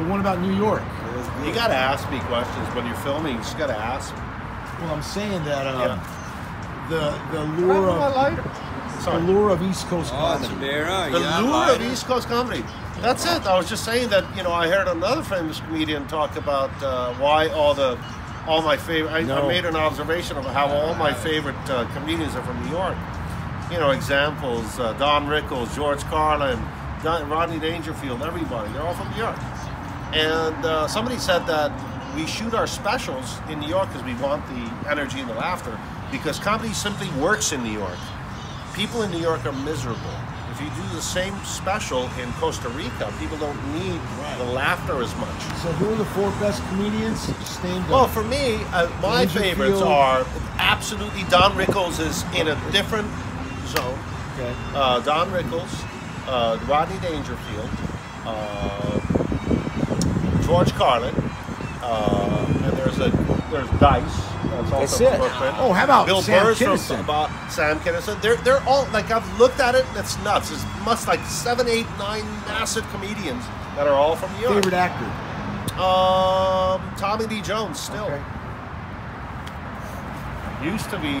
The one about New York. You gotta ask me questions when you're filming. You just gotta ask. Well, I'm saying that um, Yeah. the the lure of the Sorry. lure of East Coast Oh, comedy. beer. The yeah, lure lighter. of East Coast comedy. That's it. I was just saying that you know I heard another famous comedian talk about uh, why all the all my favorite. I, I made an observation of how all my favorite uh, comedians are from New York. You know, examples: uh, Don Rickles, George Carlin, Don, Rodney Dangerfield. Everybody, they're all from New York. And uh, somebody said that we shoot our specials in New York because we want the energy and the laughter. Because comedy simply works in New York. People in New York are miserable. If you do the same special in Costa Rica, people don't need the laughter as much. So who are the four best comedians? Stand up. Well, for me, uh, my favorites are absolutely Don Rickles is in a different zone. okay. Uh, Don Rickles, uh, Rodney Dangerfield, George Carlin, uh, and there's a there's Dice. That's also That's it. Brooklyn. Oh, how about Bill Sam Burr's from Kinison? about Sam Kinison. They're they're all like I've looked at it. and It's nuts. It's must like seven, eight, nine massive comedians that are all from New York. Favorite actor? Um, Tommy Lee Jones still Okay. used to be